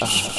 Ah.